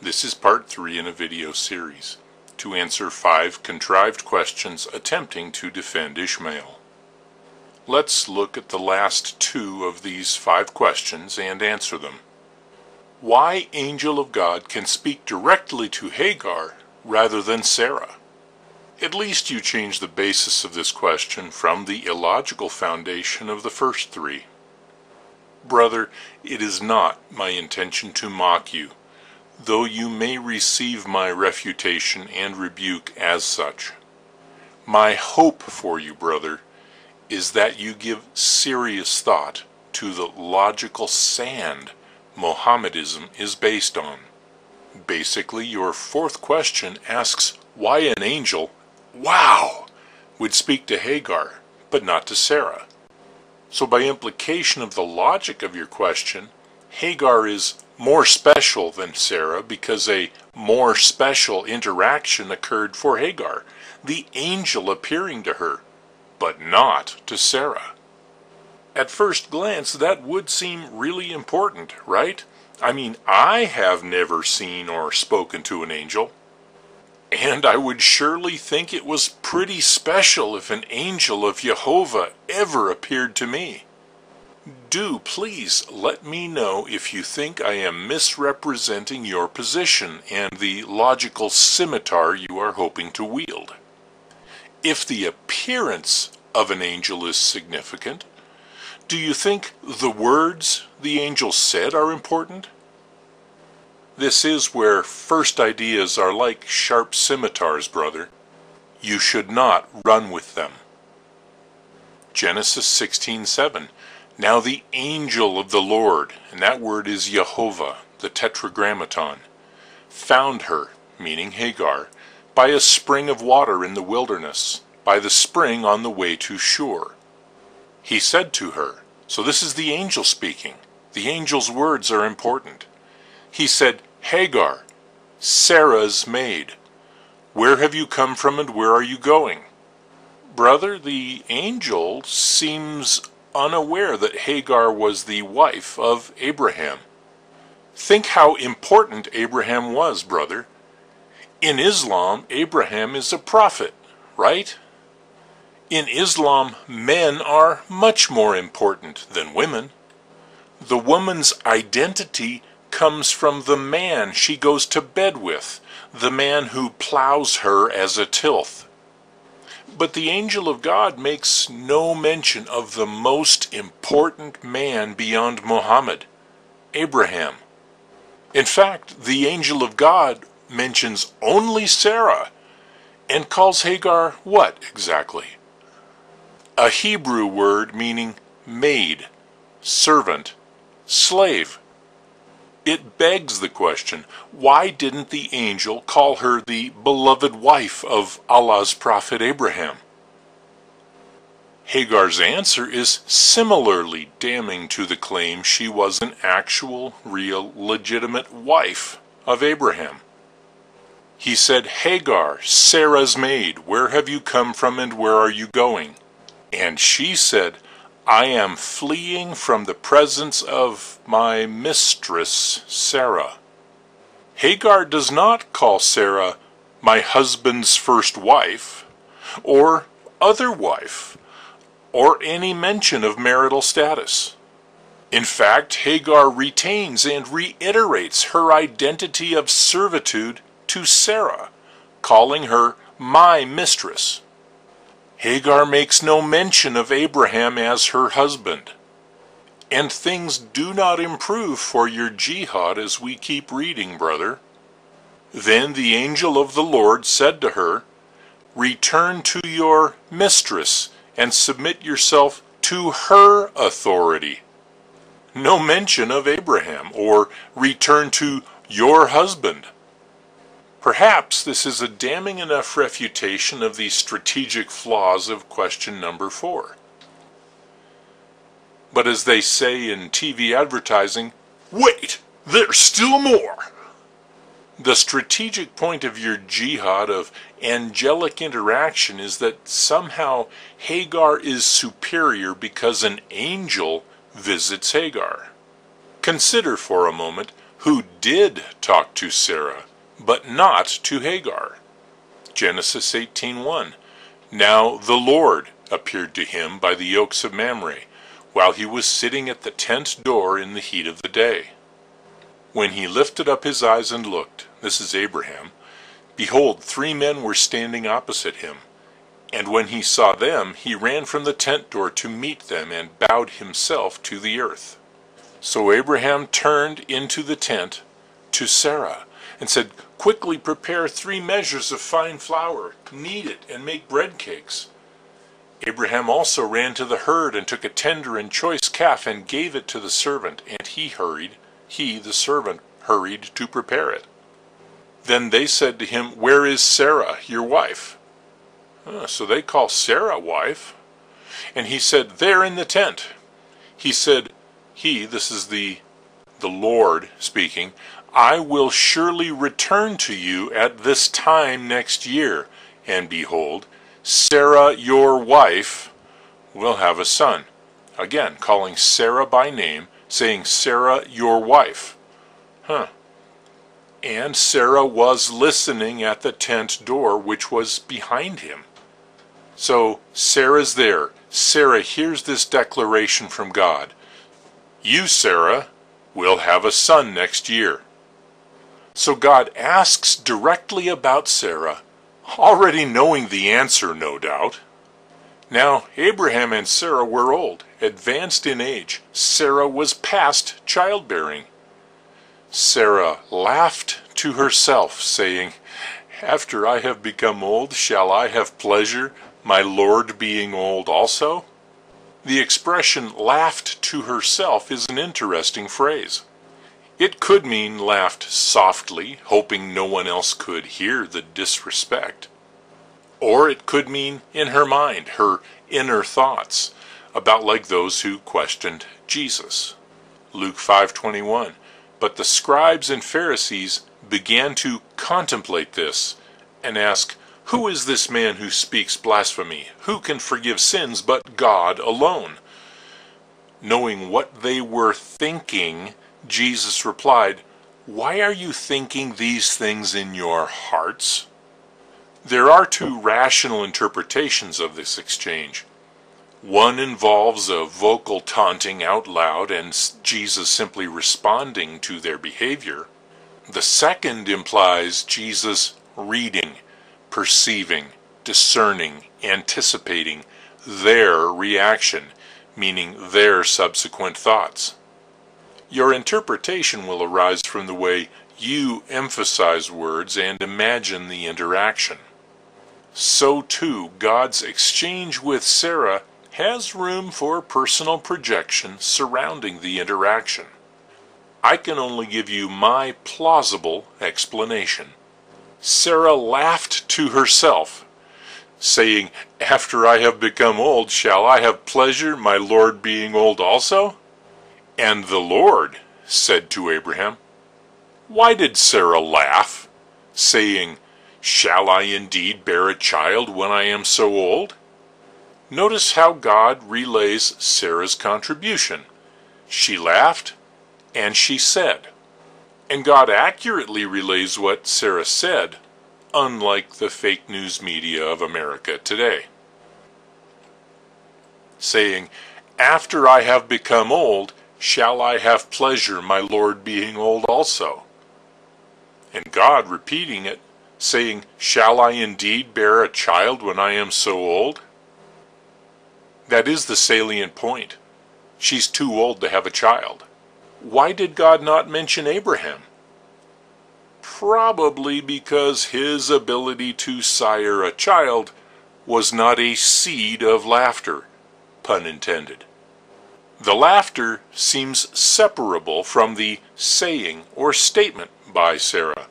This is part three in a video series to answer five contrived questions attempting to defend Ishmael. Let's look at the last two of these five questions and answer them. Why angel of God can speak directly to Hagar rather than Sarah? At least you change the basis of this question from the illogical foundation of the first three. Brother, it is not my intention to mock you, though you may receive my refutation and rebuke as such. My hope for you, brother, is that you give serious thought to the logical sand Mohammedanism is based on. Basically, your fourth question asks why an angel, wow, would speak to Hagar, but not to Sarah. So by implication of the logic of your question, Hagar is more special than Sarah because a more special interaction occurred for Hagar, the angel appearing to her, but not to Sarah. At first glance, that would seem really important, right? I mean, I have never seen or spoken to an angel. And I would surely think it was pretty special if an angel of Jehovah ever appeared to me. Do please let me know if you think I am misrepresenting your position and the logical scimitar you are hoping to wield. If the appearance of an angel is significant, do you think the words the angel said are important? This is where first ideas are like sharp scimitars, brother. You should not run with them. Genesis 16:7. Now the angel of the Lord, and that word is Jehovah, the tetragrammaton, found her, meaning Hagar, by a spring of water in the wilderness, by the spring on the way to Shur. He said to her, so this is the angel speaking. The angel's words are important. He said, Hagar, Sarah's maid, where have you come from and where are you going? Brother, the angel seems unaware that Hagar was the wife of Abraham. Think how important Abraham was, brother. In Islam, Abraham is a prophet, right? In Islam, men are much more important than women. The woman's identity comes from the man she goes to bed with, the man who plows her as a tilth. But the angel of God makes no mention of the most important man beyond Muhammad, Abraham. In fact, the angel of God mentions only Sarah and calls Hagar what exactly? A Hebrew word meaning maid, servant, slave. It begs the question, why didn't the angel call her the beloved wife of Allah's prophet Abraham? Hagar's answer is similarly damning to the claim she was an actual, real, legitimate wife of Abraham. He said, Hagar, Sarah's maid, where have you come from and where are you going? And she said, I am fleeing from the presence of my mistress Sarah. Hagar does not call Sarah my husband's first wife, or other wife, or any mention of marital status. In fact, Hagar retains and reiterates her identity of servitude to Sarah, calling her my mistress. Hagar makes no mention of Abraham as her husband. And things do not improve for your jihad as we keep reading, brother. Then the angel of the Lord said to her, Return to your mistress and submit yourself to her authority. No mention of Abraham or return to your husband. Perhaps this is a damning enough refutation of the strategic flaws of question number four. But as they say in TV advertising, wait, there's still more. The strategic point of your jihad of angelic interaction is that somehow Hagar is superior because an angel visits Hagar. Consider for a moment who did talk to Sarah, but not to Hagar. Genesis 18:1 Now the Lord appeared to him by the oaks of Mamre, while he was sitting at the tent door in the heat of the day. When he lifted up his eyes and looked, this is Abraham, behold, three men were standing opposite him. And when he saw them, he ran from the tent door to meet them and bowed himself to the earth. So Abraham turned into the tent to Sarah and said, Quickly prepare three measures of fine flour, knead it, and make bread cakes. Abraham also ran to the herd and took a tender and choice calf and gave it to the servant, and he hurried, he, the servant, hurried to prepare it. Then they said to him, Where is Sarah, your wife? Uh, so they call Sarah wife. And he said, There in the tent. He said, He, this is the the Lord speaking, I will surely return to you at this time next year, and behold, Sarah your wife will have a son. Again, calling Sarah by name, saying, Sarah your wife. Huh. And Sarah was listening at the tent door, which was behind him. So Sarah's there. Sarah hears this declaration from God. You, Sarah, will have a son next year. So God asks directly about Sarah already knowing the answer, no doubt. Now, Abraham and Sarah were old, advanced in age. Sarah was past childbearing. Sarah laughed to herself, saying, After I have become old, shall I have pleasure, my Lord being old also? The expression laughed to herself is an interesting phrase. It could mean laughed softly, hoping no one else could hear the disrespect. Or it could mean in her mind, her inner thoughts, about like those who questioned Jesus. Luke 5:21. But the scribes and Pharisees began to contemplate this and ask, Who is this man who speaks blasphemy? Who can forgive sins but God alone? Knowing what they were thinking, Jesus replied, Why are you thinking these things in your hearts? There are two rational interpretations of this exchange. One involves a vocal taunting out loud and Jesus simply responding to their behavior. The second implies Jesus reading, perceiving, discerning, anticipating their reaction, meaning their subsequent thoughts. Your interpretation will arise from the way you emphasize words and imagine the interaction. So too, God's exchange with Sarah has room for personal projection surrounding the interaction. I can only give you my plausible explanation. Sarah laughed to herself, saying, After I have become old, shall I have pleasure, my Lord being old also? And the Lord said to Abraham, Why did Sarah laugh, saying, Shall I indeed bear a child when I am so old? Notice how God relays Sarah's contribution. She laughed, and she said. And God accurately relays what Sarah said, unlike the fake news media of America today. Saying, After I have become old, Shall I have pleasure, my Lord being old also? And God repeating it, saying, Shall I indeed bear a child when I am so old? That is the salient point. She's too old to have a child. Why did God not mention Abraham? Probably because his ability to sire a child was not a seed of laughter, pun intended. The laughter seems separable from the saying or statement by Sarah.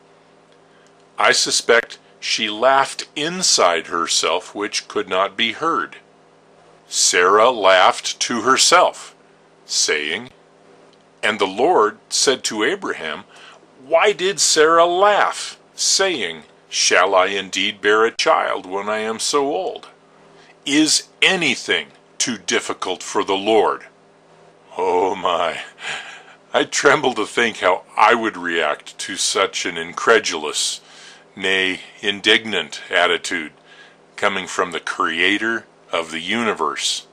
I suspect she laughed inside herself, which could not be heard. Sarah laughed to herself, saying, And the Lord said to Abraham, Why did Sarah laugh, saying, Shall I indeed bear a child when I am so old? Is anything too difficult for the Lord? Oh my, I tremble to think how I would react to such an incredulous, nay, indignant attitude coming from the Creator of the universe.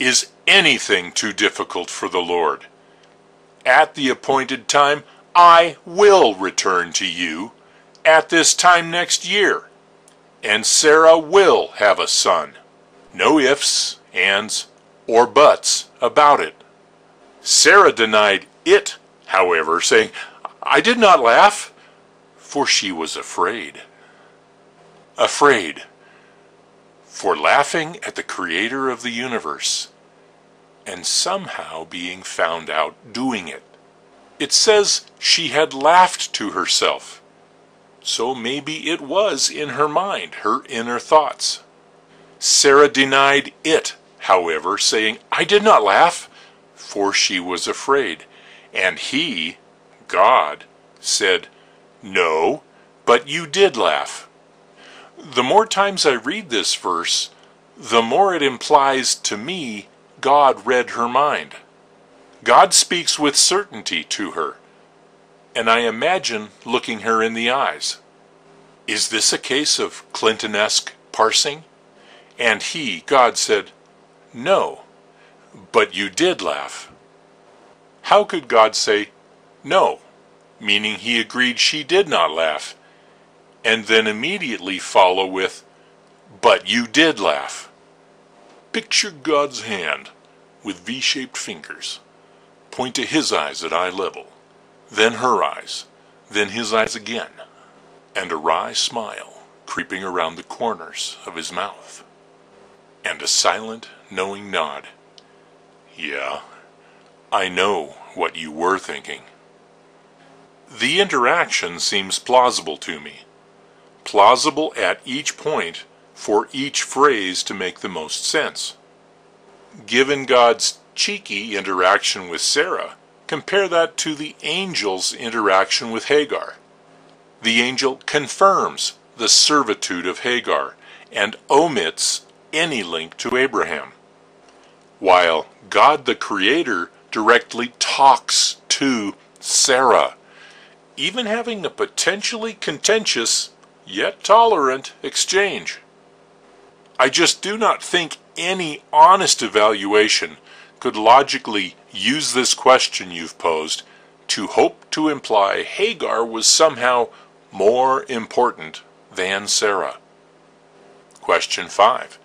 Is anything too difficult for the Lord? At the appointed time, I will return to you at this time next year, and Sarah will have a son. No ifs, ands, or buts about it. Sarah denied it, however, saying, I did not laugh, for she was afraid. Afraid. For laughing at the Creator of the universe, and somehow being found out doing it. It says she had laughed to herself. So maybe it was in her mind, her inner thoughts. Sarah denied it, however, saying, I did not laugh, for she was afraid. And he, God, said, No, but you did laugh. The more times I read this verse, the more it implies to me God read her mind. God speaks with certainty to her, and I imagine looking her in the eyes. Is this a case of Clinton-esque parsing? And he, God, said, No, but you did laugh. How could God say, No, meaning he agreed she did not laugh, and then immediately follow with, But you did laugh? Picture God's hand with V-shaped fingers. Point to his eyes at eye level, then her eyes, then his eyes again, and a wry smile creeping around the corners of his mouth, and a silent, knowing nod. Yeah, I know what you were thinking. The interaction seems plausible to me. Plausible at each point for each phrase to make the most sense. Given God's cheeky interaction with Sarah, compare that to the angel's interaction with Hagar. The angel confirms the servitude of Hagar and omits any link to Abraham, while God the Creator directly talks to Sarah, even having a potentially contentious yet tolerant exchange. I just do not think any honest evaluation could logically use this question you've posed to hope to imply Hagar was somehow more important than Sarah. Question 5.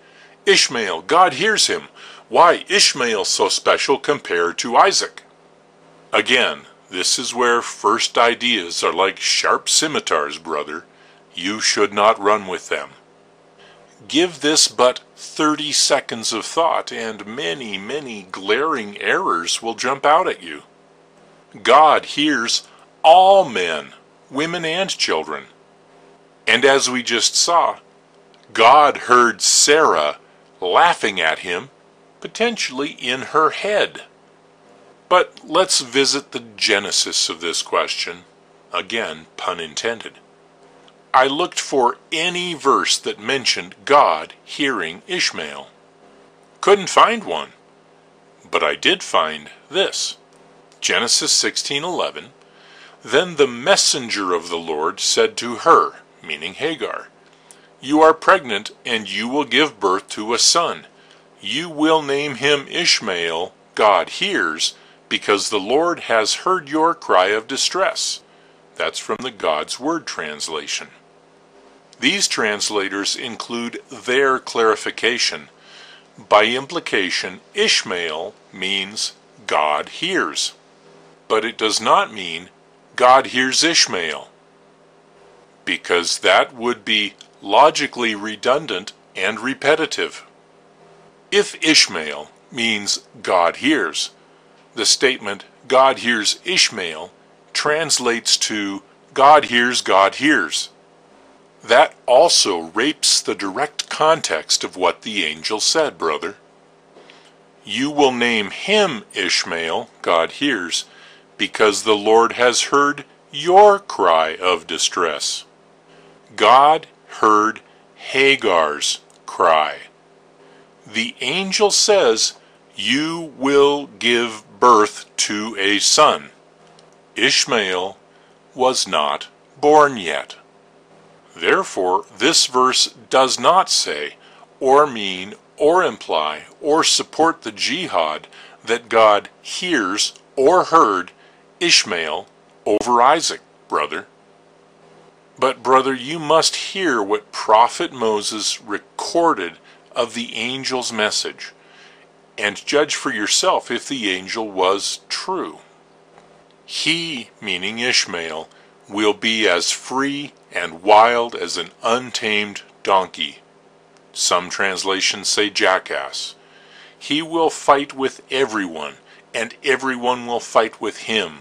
Ishmael, God hears him. Why Ishmael so special compared to Isaac? Again, this is where first ideas are like sharp scimitars, brother. You should not run with them. Give this but 30 seconds of thought and many, many glaring errors will jump out at you. God hears all men, women and children. And as we just saw, God heard Sarah laughing at him, potentially in her head. But let's visit the genesis of this question. Again, pun intended. I looked for any verse that mentioned God hearing Ishmael. Couldn't find one. But I did find this. Genesis 16:11. Then the messenger of the Lord said to her, meaning Hagar, You are pregnant and you will give birth to a son. You will name him Ishmael, God hears, because the Lord has heard your cry of distress. That's from the God's Word translation. These translators include their clarification. By implication, Ishmael means God hears. But it does not mean God hears Ishmael, because that would be logically redundant and repetitive. If Ishmael means God hears, the statement God hears Ishmael translates to God hears God hears. That also rapes the direct context of what the angel said, brother. You will name him Ishmael, God hears, because the Lord has heard your cry of distress. God heard Hagar's cry. The angel says, You will give birth to a son. Ishmael was not born yet. Therefore, this verse does not say, or mean, or imply, or support the jihad that God hears or heard Ishmael over Isaac, brother. But, brother, you must hear what Prophet Moses recorded of the angel's message, and judge for yourself if the angel was true. He, meaning Ishmael, will be as free and wild as an untamed donkey. Some translations say jackass. He will fight with everyone, and everyone will fight with him.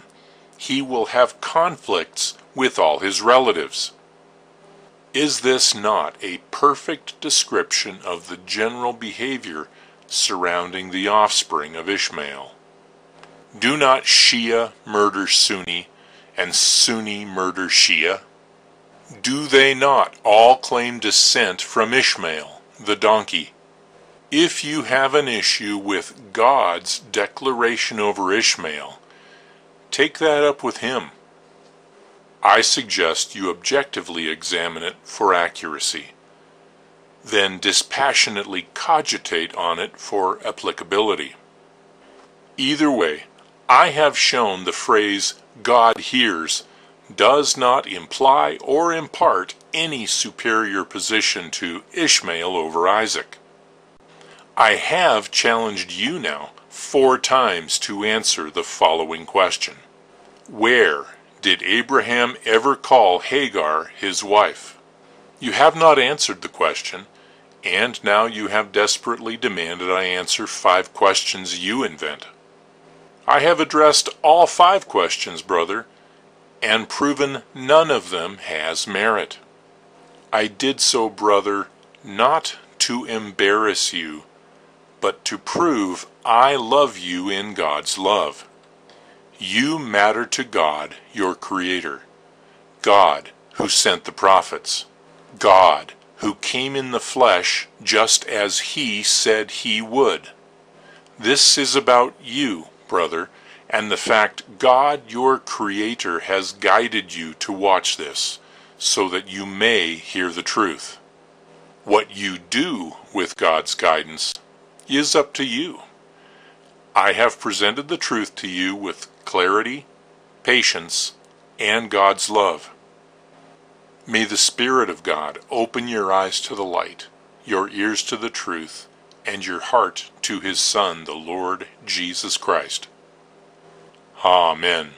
He will have conflicts with all his relatives. Is this not a perfect description of the general behavior surrounding the offspring of Ishmael? Do not Shia murder Sunni, and Sunni murder Shia? Do they not all claim descent from Ishmael, the donkey? If you have an issue with God's declaration over Ishmael, take that up with him. I suggest you objectively examine it for accuracy. Then dispassionately cogitate on it for applicability. Either way, I have shown the phrase God hears does not imply or impart any superior position to Ishmael over Isaac. I have challenged you now four times to answer the following question. Where did Abraham ever call Hagar his wife? You have not answered the question, and now you have desperately demanded I answer five questions you invent. I have addressed all five questions, brother, and proven none of them has merit. I did so, brother, not to embarrass you, but to prove I love you in God's love. You matter to God, your Creator. God, who sent the prophets. God, who came in the flesh just as He said He would. This is about you, brother, and the fact God, your Creator, has guided you to watch this, so that you may hear the truth. What you do with God's guidance is up to you. I have presented the truth to you with clarity, patience, and God's love. May the Spirit of God open your eyes to the light, your ears to the truth, and your heart to His Son, the Lord Jesus Christ. Amen.